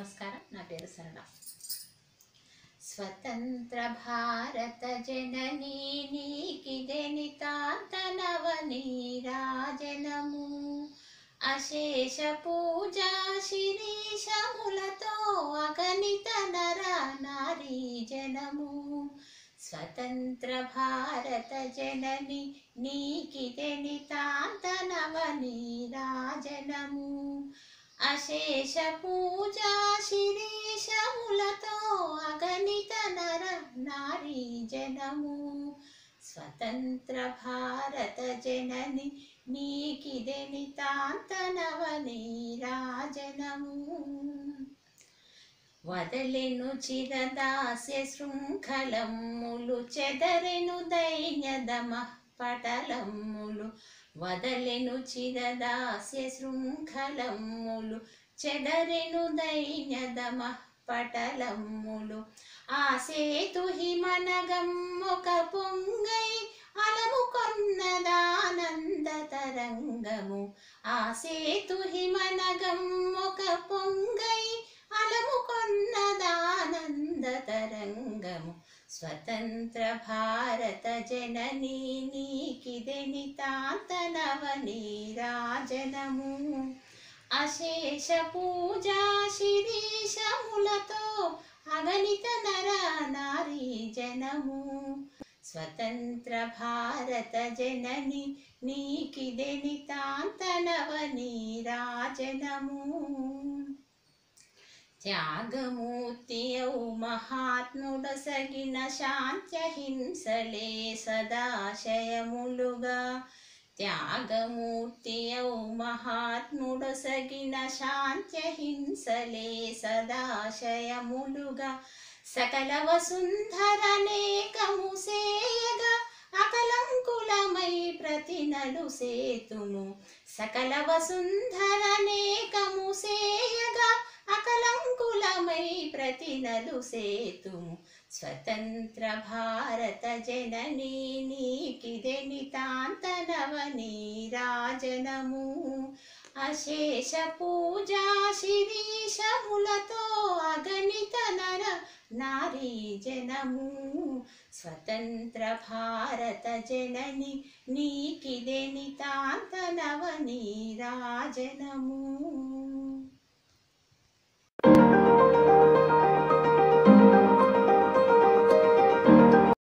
శరణం స్వతంత్ర భారత జననీ నీకిదే నితాంతనవని రాజనము అశేష పూజా శిరీషములతో అగణిత నర నారీ జనము. స్వతంత్ర భారత జనని నీకిదే నితాంతనవని రాజనము అశేష పూజా శిరీషములతో అగణిత నర నారీ జనము స్వతంత్ర భారత జనని నీకిదే నితాంతనవని రాజనము వదలెను చిరదాస్య శృంఖలములు చెదరెను దైన్యదమ పటలములు వదలెను చిరదాస్య శృంఖలమ్ములు చెదరెను దైన్యదమ పటలమ్ములు. ఆ సేతు హిమనగమ్మొక పొంగై అలము కొన్నదానంద తరంగము. ఆ సేతు హిమనగమ్మొక పొంగై అలము కొన్నదా స్వతంత్ర భారత జననీ నీకిదే నితాంతనవని రాజనము. అశేష పూజా శిరీషములతో అగణిత నర నారీ జనము. స్వతంత్ర భారత జనని నీకిదే నితాంతనవని రాజనము. త్యాగమూర్తియౌ మహాత్ముడసగిన శాంత్యహింసలే సదాశయములుగా. త్యాగమూర్తియౌ మహాత్ముడసగిన శాంత్యహింసలే సదాశయములుగా. సకల వసుంధరనేకము సేయగా అకలంకులమై ప్రతినలు సేతుము. సకల వసుంధరనేకము సే मयि प्रतिनदुसेतु स्वतन्त्रभारतजननी नीकिदे नितान्तनवनी राजनमु अशेष पूजाशिनीशमुलतोदनित नर नारीजनमु। स्वतन्त्रभारत नीकिदे नीकि राजनमु